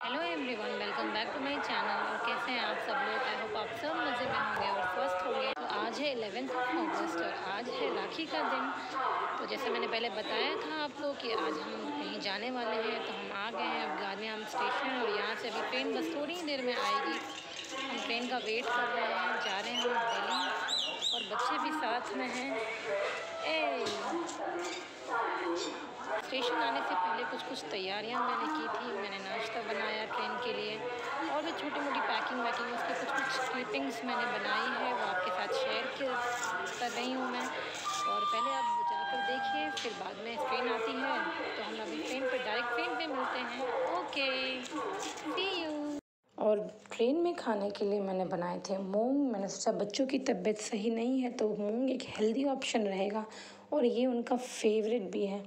Hello everyone welcome back to my channel और कैसे हैं आप सब लोग? आई होप आप सब मज़े में होंगे और फ़र्स्ट होंगे। तो आज है एलेवेंथ ऑफ़ अगस्त और आज है राखी का दिन। तो जैसे मैंने पहले बताया था आपको कि आज हम कहीं जाने वाले हैं तो हम आ गए हैं अब गार्नियाम स्टेशन और यहाँ से अभी ट्रेन बस थोड़ी ही देर में आएगी। हम ट्रेन का वेट कर रहे हैं, जा रहे हैं, हम दिल्ली। और बच्चे भी साथ में हैं। ए स्टेशन आने से पहले कुछ कुछ तैयारियाँ मैंने की थी। मैंने नाश्ता बनाया ट्रेन के लिए और भी छोटी मोटी पैकिंग वैकिंग उसकी कुछ कुछ क्लिपिंग्स मैंने बनाई है। वो आपके साथ शेयर कर रही हूँ मैं। और पहले आप जाकर देखिए, फिर बाद में ट्रेन आती है। तो हम अभी ट्रेन पर डायरेक्ट ट्रेन पर मिलते हैं। ओके यू और ट्रेन में खाने के लिए मैंने बनाए थे मूंग। मैंने सोचा बच्चों की तबीयत सही नहीं है तो मूंग एक हेल्दी ऑप्शन रहेगा और ये उनका फेवरेट भी है।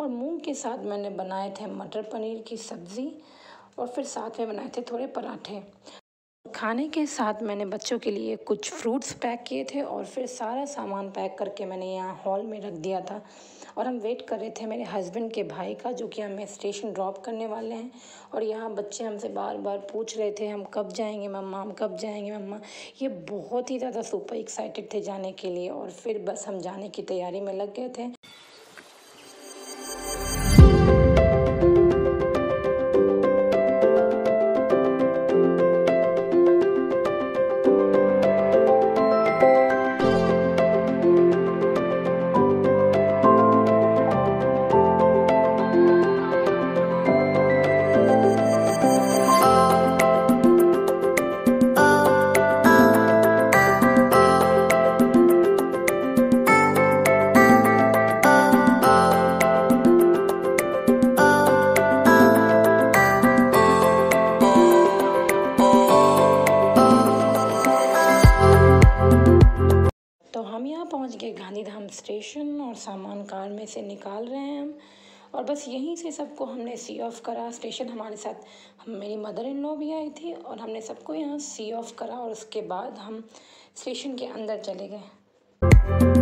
और मूंग के साथ मैंने बनाए थे मटर पनीर की सब्ज़ी और फिर साथ में बनाए थे थोड़े पराठे। खाने के साथ मैंने बच्चों के लिए कुछ फ्रूट्स पैक किए थे और फिर सारा सामान पैक करके मैंने यहाँ हॉल में रख दिया था। और हम वेट कर रहे थे मेरे हस्बैंड के भाई का, जो कि हमें स्टेशन ड्रॉप करने वाले हैं। और यहाँ बच्चे हमसे बार बार पूछ रहे थे, हम कब जाएँगे मम्मा? हम कब जाएँगे मम्मा? ये बहुत ही ज़्यादा सुपर एक्साइटेड थे जाने के लिए और फिर बस हम जाने की तैयारी में लग गए थे। पहुँच हम स्टेशन और सामान कार में से निकाल रहे हैं हम। और बस यहीं से सबको हमने सी ऑफ़ करा। स्टेशन हमारे साथ, हम मेरी मदर इन लॉ भी आई थी और हमने सबको यहाँ सी ऑफ़ करा और उसके बाद हम स्टेशन के अंदर चले गए।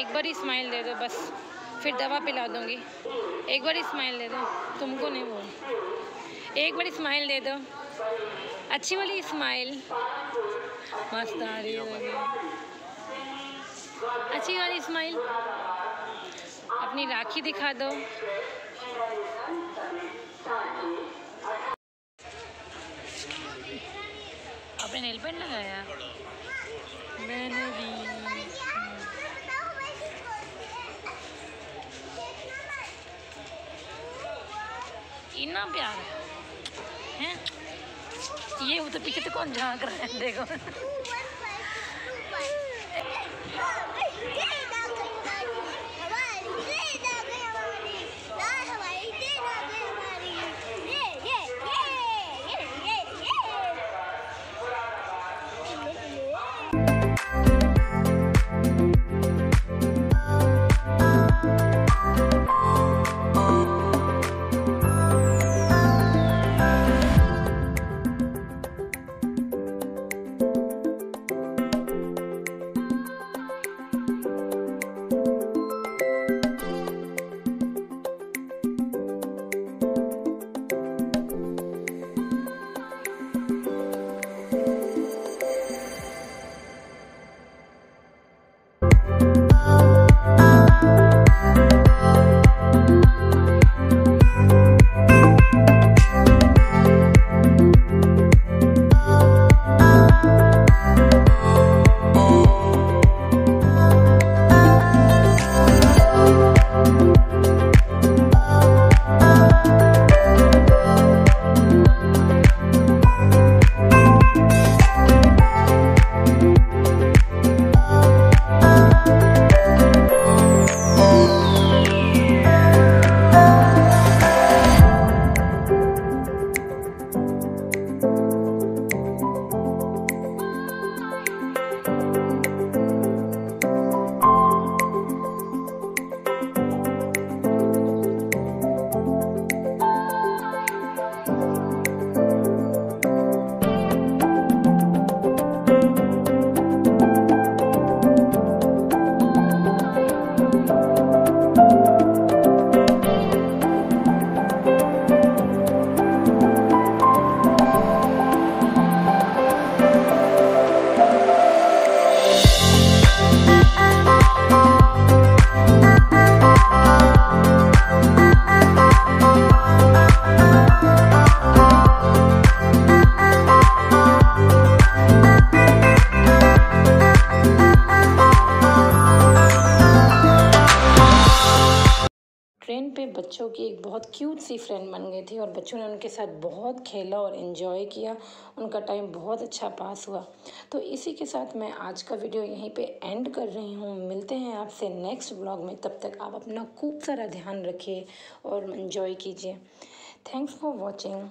एक बार ही स्माइल दे दो, बस। फिर दवा पिला दूँगी। एक बार स्माइल दे दो। तुमको नहीं बोल। एक बार स्माइल दे दो। अच्छी वाली स्माइल मस्त आ रही है अच्छी वाली स्माइल अपनी राखी दिखा दो। आपने नेल पेंट लगाया? मैंने भी इतना प्यार है। हैं? ये वो तो पीछे तो कौन झाँक रहा है? देखो। पे बच्चों की एक बहुत क्यूट सी फ्रेंड बन गई थी और बच्चों ने उनके साथ बहुत खेला और इन्जॉय किया। उनका टाइम बहुत अच्छा पास हुआ। तो इसी के साथ मैं आज का वीडियो यहीं पे एंड कर रही हूँ। मिलते हैं आपसे नेक्स्ट ब्लॉग में। तब तक आप अपना खूब सारा ध्यान रखिए और इन्जॉय कीजिए। Thanks for watching